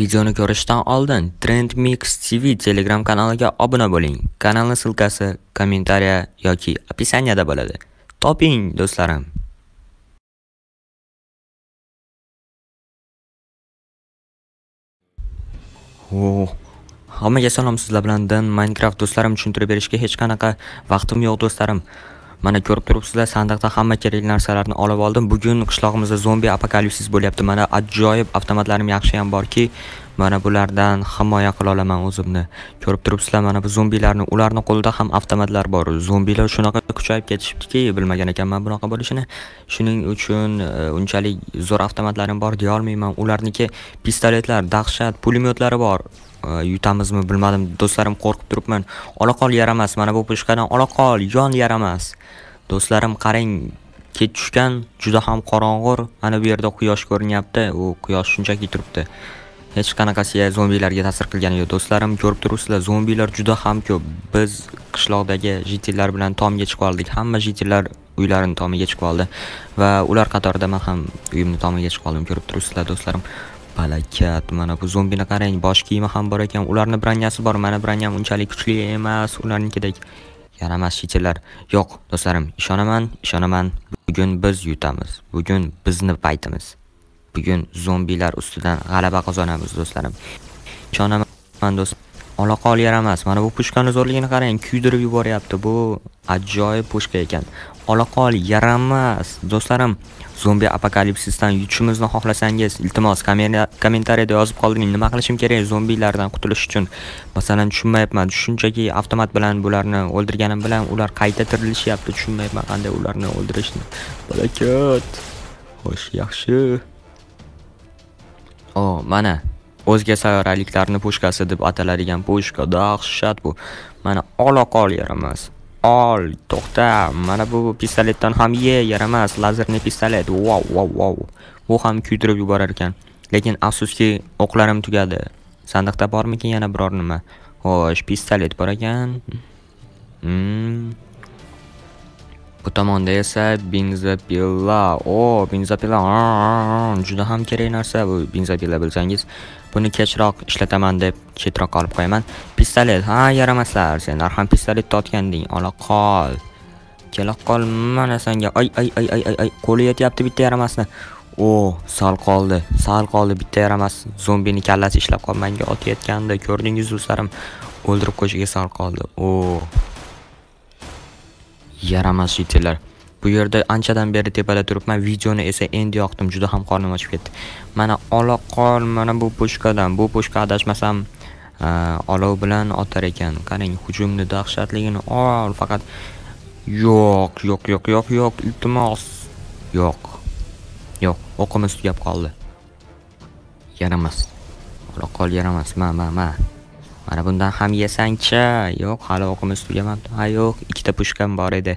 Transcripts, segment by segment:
Videoni ko'rishdan oldin Trend Mix TV Telegram kanaliga obuna bo'ling. Kanalning silkasi kommentariya yoki описаниеda bo'ladi. Toping do'stlarim. Oh. Hammaga salom sizlar bilan Dan Minecraft do'stlarim tushuntirib berishga hech qanaqa vaqtim yo'q do'stlarim. Mana ko'rib turibsizlar, sandiqda hamma kerakli narsalarni olib oldim. Bugun qishlog'imizda zombi apokalipsis bo'lyapti. Mana ajoyib avtomatlarim yaxshi ham borki, mana bulardan himoya qila olaman o'zimni. Ko'rib turibsizlar, mana bu zombilarni, ularni qo'lida ham avtomatlar bor. Zombilar shunaqa kuchayib ketishibdiki, bilmagan ekanman bunaqa bo'lishini. Shuning uchun e, unchalik zo'r avtomatlarim bor deya olmayman. Ularniki pistoletlar, dahshat, pulemyotlari bor. E, yutamizmi bilmadim do'stlarim qo'rqib turibman ola qol yaramas mana bu pushkadan ola qol jon yaramas do'stlarim qarang kech tushgan juda ham qorong'ur mana bu yerda quyosh ko'rinyapti u quyosh shunchaki turibdi hech qanaqasiga zombilarga ta'sir qilgani yo'q do'stlarim ko'rib turibsizlar zombilar juda ham ko'p biz qishloqdagi jitillar bilan tomga chiqib oldik hamma jitillar uylarini tomiga chiqib oldi va ular qatorida man ham uyimni tomiga chiqib oldim ko'rib turibsizlar do'stlarim balakat mana bu zombini qarang, bosh kiyimi ham bor ekan. Ularni branyasi bor, mana branyam unchalik kuchli emas, ularnikidek yaramas shichillar. Yo'q, do'stlarim, ishonaman, ishonaman. Bugun biz yutamiz. Bugun bizni paytimiz. Bugun zombilar ustidan g'alaba qozonamiz, do'stlarim. Ishonaman, do'st. Olaqol yaramas. Mana bu pushkani zo'rligini qarang, kuydirib yuboryapti. Bu ajoyib pushka ekan. Olaqol yaramas, do'stlarim. zombi apokalipsisdan yutishimizni xohlasangiz iltimos kommentariyada yozib qoldiring nima qilishim kerak zombilardan qutulish uchun masalan tushunmayapman shunchaki avtomat bilan bularni o'ldirganim bilan ular qayta tirilishyapti tushunmayapman qanday ularni o'ldirishni barakat xo'sh yaxshi o mana o'zga sayyoraliklarni pushkasi deb ataladigan pushka dahshat bu. Mana olaqol yaramas. Ol to'xta mana bu pistoletdan ham ye yaramas. Lazerni pistolet. Wow wow wow. Bu ham kuydirib yuborar ekan. Lekin afsuski o'qlarim tugadi. Sandiqda bormikin yana biror nima? Xo'sh pistolet bor ekan. Hmm. Bu tomonda esa benzopila o benzopila juda ham kerak narsa bu benzopila bilsangiz. Buni kechroq ishlataman deb chetroq olib qo'yaman. Pistolet. Ha yaramaslar senlar ham pistolet totganding. ola qol. Kela qol mana senga. Ay ay ay ay ay ay. Qo'li yetyapti bitta yaramasni. O sal qoldi. Sal qoldi bitta yaramas. Zombini kallasi ishlab qolmanga otayotganda ko'rdingiz do'stlarim. O'ldirib qo'yishiga sal qoldi. O. yaramas yigitlar bu yerda anchadan beri tepada turibman videoni esa endi yoqdim juda ham qornim ochib ketdi. Mana qol mana bu pushkadan bu pushka adashmasam olov bilan otar ekan. Qarang hujumni dahshatligini ol faqat yo'q yo'q yo'q yo'q yo'q iltimos. Yo'q yo'q o'qimiz tugab qoldi yaramas qol yaramas ma ma ma. Mana bundan ham yesangchi yo'q hali o'qimiz tugamabdi ha yo'q ikkita pushkam bor edi.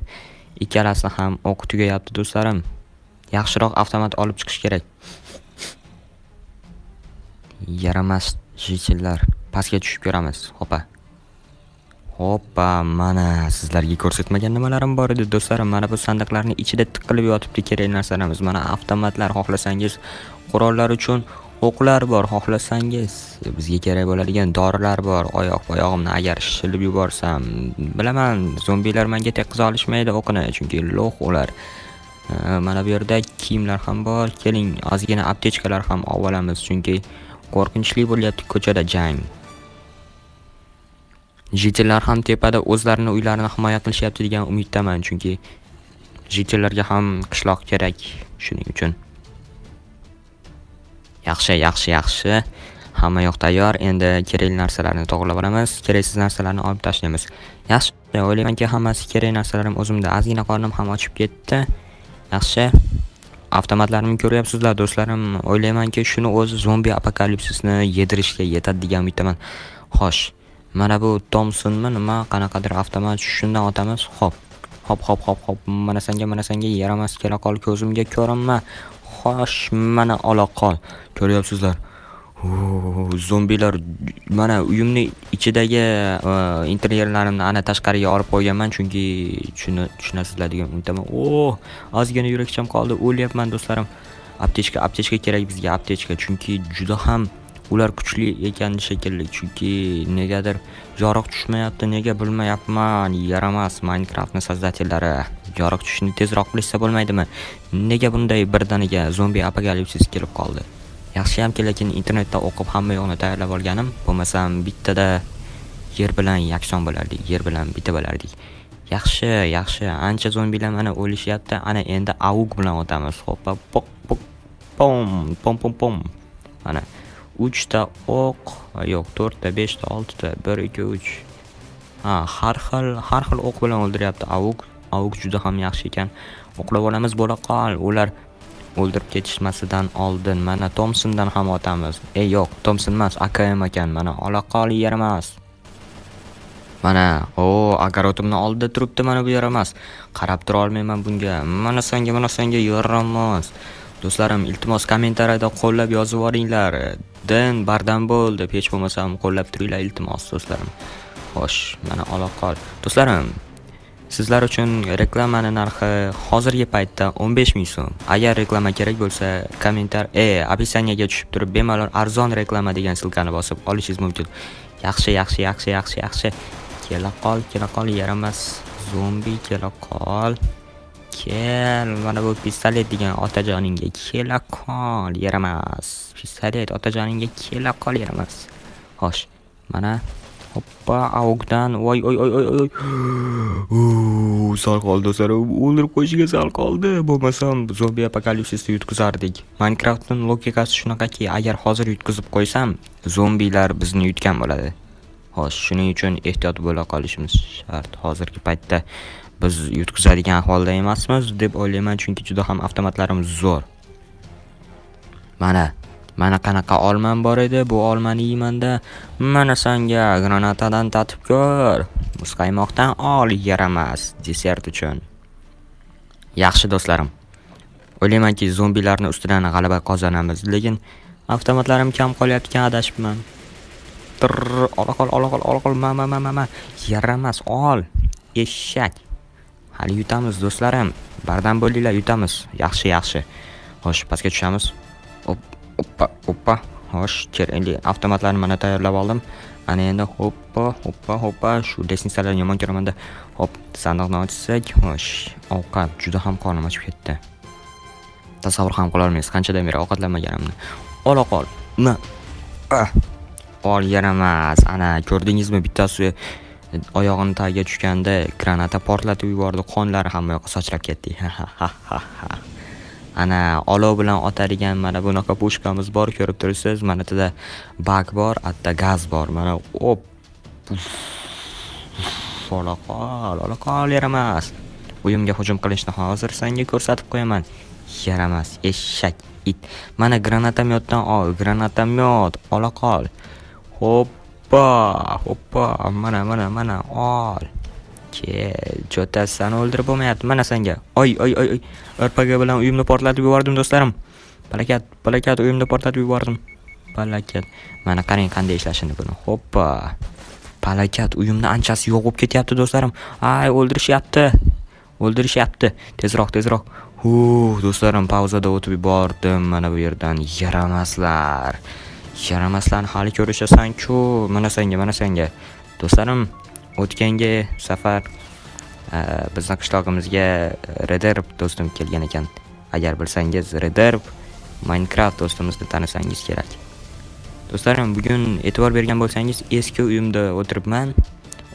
Ikkalasini ham o'qi tugayapti do'stlarim. Yaxshiroq avtomat olib chiqish kerak. Yaramas jichillar pastga tushib ko'ramiz. Hoppa hoppa mana sizlarga ko'rsatmagan nimalarim bor edi do'stlarim? Mana bu sandiqlarni ichida tiqilib yotibdi kerak narsalarimiz. Mana avtomatlar xohlasangiz qurollar uchun o'qlar bor xohlasangiz. Bizga kerak bo'ladigan dorilar bor oyoq oyog'imni agar shilib yuborsam. Bilaman zombilar menga teqqiza olishmaydi o'qini chunki lo'q ular. Mana bu yerda kiyimlar ham bor keling ozgina aptechkalar ham olib olamiz chunki qo'rqinchli bo'lyapti ko'chada jang. Jitillar ham tepada o'zlarini uylarini himoya qilishyapti degan umiddaman chunki jitillarga ham qishloq kerak shuning uchun. Yaxshi yaxshi yaxshi. Hamma yoq tayyor. Endi kerakli narsalarni to'g'irlab olamiz keraksiz narsalarni olib tashlaymiz yaxshi o'ylaymanki hammasi kerak narsalarim o'zimda. Ozgina qornim ham ochib ketdi. Yaxshi. Avtomatlarimni ko'ryapsizlar do'stlarim. O'ylaymanki shuni o'zi zombi apokalipsisni yedirishga yetadi degan umiddaman. Xo'sh mana bu tomsonmi nima qanaqadir avtomat shundan otamiz. Ho'p hop hop hop hop mana sanga mana sanga yaramas kela qol ko'zimga ko'rinma. Xo'sh mana ola qol. Ko'ryapsizlar. Zombilar mana uyimni ichidagi e, interyerlarimni ana tashqariga olib qo'yganman chunki tushunasizlar degan umiddaman. O ozgina yurakcham qoldi o'lyapman do'stlarim. Aptechka aptechka kerak bizga aptechka chunki juda ham ular kuchli ekan shekilli chunki negadir yorug' tushmayapti nega bilmayapman yaramas minecraftni создательlari Yoriq tushishni tezroq bilishsa bo'lmaydimi? Nega bunday birdaniga zombi apokalipsis kelib qoldi? Yaxshiyamki lekin internetda o'qib hamma yoqni tayyorlab olganim bo'lmasam bittada yer bilan yakson bo'lardik yer bilan bita bo'lardik yaxshi yaxshi ancha zombilar mana o'lishyapti. Ana endi auk bilan o'tamiz. Hoppa pok pok pom pom pom pom. Mana uchta o'q yo'q to'rtta beshta oltita bir ikki uch. Ha har xil har xil o'q bilan o'ldiryapti auk auk juda ham yaxshi ekan. O'qlab olamiz bo'la qol. Ular o'ldirib ketishmasidan oldin mana tomsondan ham otamiz. Ey yo'q tomson emas akm ekan. Mana ola qol yaramas. Mana o огородimni oldida turibdi mana bu yaramas. Qarab tura olmayman bunga. Mana senga mana senga yaramas. Do'stlarim iltimos kommentariyada qo'llab yozib yuboringlar. Din bardam bo'l deb hech bo'lmasam qo'llab turinglar iltimos do'stlarim. Xo'sh mana ola qol. Do'stlarim sizlar uchun reklamani narxi hozirgi paytda 15 ming so'm. Agar reklama kerak bo'lsa kommentar e описаниеga tushib turib bemalol arzon reklama degan silkani bosib olishingiz mumkin. Yaxshi yaxshi yaxshi yaxshi yaxshi. Kela qol kela qol yaramas zombi kela qol. Kel mana bu pistolet degan otajoningga kela qol yaramas pistolet otajoningga kela qol yaramas xo'sh mana hoppa avgdan voy oy oy oy oy sal qoldi do'stlarim o'ldirib qo'yishiga sal qoldi. Bo'lmasam zombi apokalipsisni yutqizardik minecraftning logikasi shunaqaki agar hozir yutqizib qo'ysam zombilar bizni yutgan bo'ladi. Xo'sh shuning uchun ehtiyot bo'la qolishimiz shart. Hozirgi paytda biz yutqizadigan ahvolda emasmiz deb o'ylayman chunki juda ham avtomatlarimiz zo'r. Mana mana qanaqa olmam bor edi bu olmani yeymanda mana sanga granatadan tatib ko'r. Muzqaymoqdan ol yaramas desert uchun. Yaxshi do'stlarim o'ylaymanki zombilarni ustidan g'alaba qozonamiz lekin avtomatlarim kam qolyapti adashibman. Ola qol ola qol ola qol ma ma ma ma ma. Yaramas ol eshak. Hali yutamiz do'stlarim bardam bo'linglar yutamiz. Yaxshi yaxshi. Xo'sh pastga tushamiz. Oppa oppa xo'sh kerakli avtomatlarni mana tayyorlab oldim. Ana endi hoppa hoppa hoppa. Shu lestnitsalarni yomon ko'ramanda. Hop sandiqni ochsak xo'sh ovqat juda ham qornim ochib ketdi. Tasavvur ham qilolmaysiz qanchadan beri ovqatlanmaganimni ola qol na ah, ol yaramas. Ana ko'rdingizmi bittasi e, oyog'ini tagiga tushganda granata portlatib yubordi. Qonlari hamma yoqqa sachrab ketdi ha ha ha ha. Ana olov bilan otadigan mana bunaqa pushkamiz bor ko'rib turibsiz. Mana yerda bak bor atta gaz bor. Mana op ola qol ola qol yaramas. Uyimga hujum qilishni hozir senga ko'rsatib qo'yaman. Yaramas eshak it. Mana granatomyotdan ol granatomyot ola qol. Hoppa hoppa mana mana mana ol. Ke cho'tasini o'ldirib bo'lmayapti. Mana senga. Oy oy oy oy. Rpg bilan uyimni portlatib yubordim do'stlarim. Palakat palakat uyimni portlatib yubordim. Palakat mana qarang qanday ishlashini buni. Hoppa. Palakat uyimni anchasi yo'q bo'lib ketyapti do'stlarim. Ay o'ldirishyapti. O'ldirishyapti. Tezroq tezroq. Hu do'stlarim pauzada o'tib yubordim. Mana bu yerdan yaramaslar. Yaramaslarni hali ko'rishasan-ku. Mana senga mana senga. Do'stlarim o'tgangi safar e, bizni qishlog'imizga rederb do'stim kelgan ekan. Agar bilsangiz rederb minecraft do'stimizni tanisangiz kerak. Do'stlarim bugun e'tibor bergan bo'lsangiz eski uyimda o'tiribman.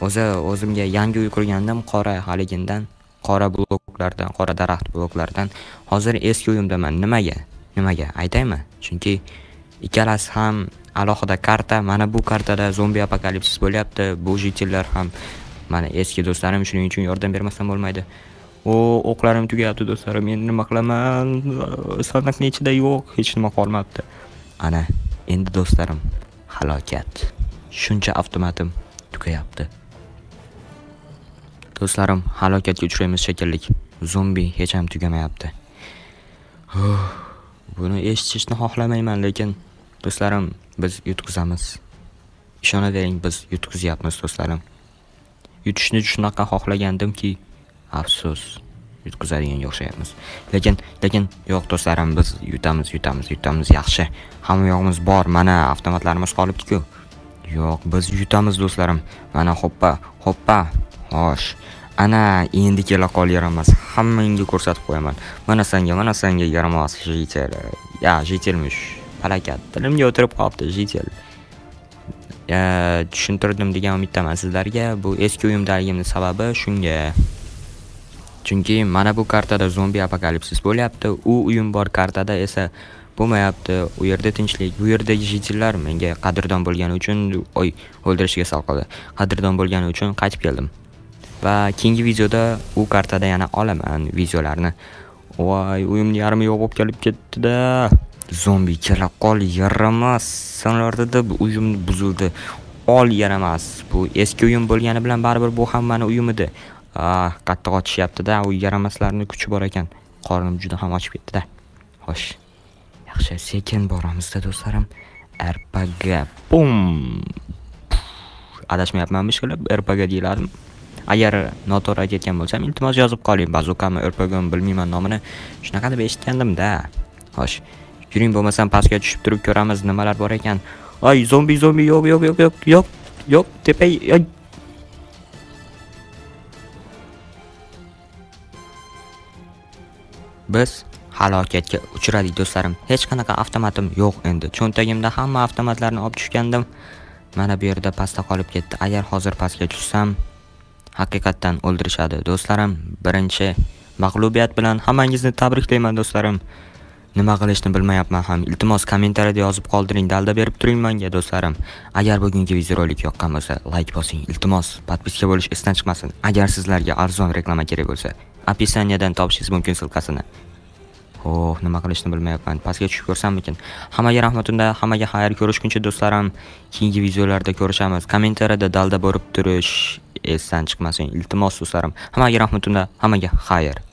O'zi o'zimga yangi uy qurgandim qora haligindan qora bloklardan qora daraxt bloklardan. Hozir eski uyimdaman. Nimaga? Nimaga? Aytaymi? Chunki ikkalasi ham alohida karta mana bu kartada zombi apokalipsis bo'lyapti bu jitellar ham. Mana eski do'stlarim shuning uchun yordam bermasam bo'lmaydi. O o'qlarim tugayapti do'stlarim endi nima qilaman? Sandiqni ichida yo'q hech nima qolmabdi. Ana endi do'stlarim halokat. Shuncha avtomatim tugayapti. Do'stlarim halokatga uchraymiz shekilli zombi hech ham tugamayapti. Buni eshitishni xohlamayman lekin do'stlarim biz yutqizamiz ishonavering biz yutqizyapmiz do'stlarim. Yutishni shunaqa xohlagandimki afsus yutqazadigan o'xshayapmiz. Lekin lekin yo'q do'stlarim biz yutamiz yutamiz yutamiz yaxshi. Hamma yog'imiz bor mana avtomatlarimiz qolibdiku. Yo'q biz yutamiz do'stlarim. Mana hoppa hoppa xo'sh. Ana endi kela qol hammangga ko'rsatib qo'yaman. Mana sanga mana sanga yaramas житель ya jitelmish palakat tilimga o'tirib qolibdi jitel tushuntirdim degan umiddaman sizlarga bu eski uyimdaligimni sababi shunga. Chunki mana bu kartada zombi apokalipsis bo'lyapti u uyim bor kartada esa bo'lmayapti. U yerda tinchlik bu yerdagi jitellar menga qadrdon bo'lgani uchun oy o'ldirishga sal qoldi. Qadrdon bo'lgani uchun qaytib keldim. Va keyingi videoda u kartada yana olaman videolarni. Voy uyimni yarmi yo'q bo'lib kelib ketdida. Zombi kelib qol yaramas. Sanlarda uyimni buzildi ol yaramas. Bu eski uyim bo'lgani bilan baribir bu ham mani uyim edi ah qattiq otishyaptida u yaramaslarni kuchi bor ekan. Qornim juda ham ochib ketdida. Xo'sh. Yaxshi sekin boramizda do'stlarim. Rpg bum adashmayapmanmi ishqilib rpg deyiladimi agar noto'g'ri aytayotgan bo'lsam iltimos yozib qoling. Bazukami rpgmi bilmayman nomini. Shunaqa deb eshitgandimda. Xo'sh. Yuring bo'lmasam pastga tushib turib ko'ramiz nimalar bor ekan. Oy zombi zombi yo'q yo'q yo'q yo'q yo'q yo'q tepay biz halokatga uchradik do'stlarim. Hech qanaqa avtomatim yo'q endi. Cho'ntagimda hamma avtomatlarni olib tushgandim. Mana bu yerda pastda qolib ketdi. Agar hozir pastga tushsam haqiqatdan o'ldirishadi. Do'stlarim birinchi mag'lubiyat bilan hammangizni tabriklayman do'stlarim. Nima qilishni bilmayapman ham. Iltimos kommentariyada yozib qoldiring dalda berib turing menga do'stlarim. Agar bugungi videorolik yoqqan bo'lsa like bosing. Iltimos podpiska bo'lish esdan chiqmasin. Agar sizlarga arzon reklama kerak bo'lsa описаниyadan topishingiz mumkin ссылкасini oh nima qilishni bilmayapman. Pastga tushib ko'rsammikin? Hammaga rahmatunda hammaga xayr. Ko'rishguncha do'stlarim keyingi videolarda ko'rishamiz. Kommentariyada dalda borib turish esdan chiqmasin. Iltimos do'stlarim hammaga rahmatunda hammaga xayr.